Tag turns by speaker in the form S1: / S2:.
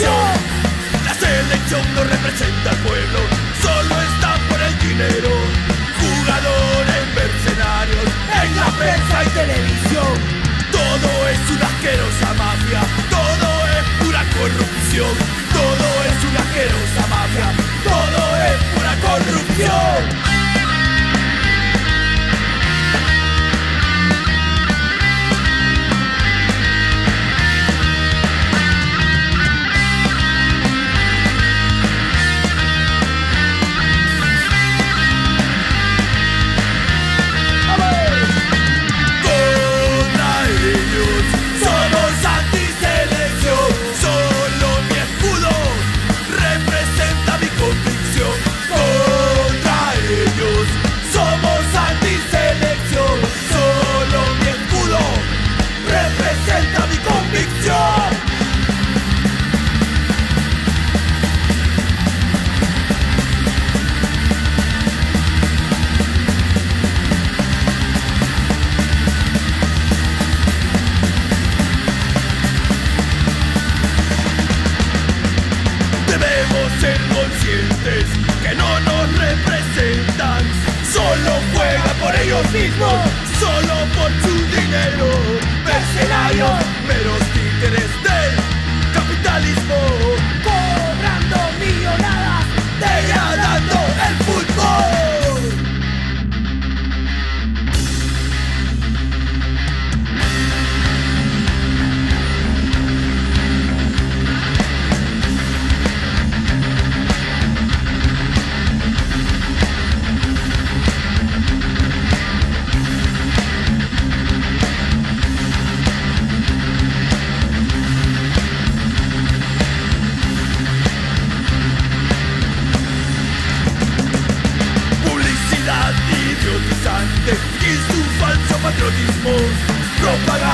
S1: la selección no representa ser conscientes que no nos representan. Solo juegan por ellos mismos, solo por su dinero. Mercenarios, pero rodzizmu Propaganda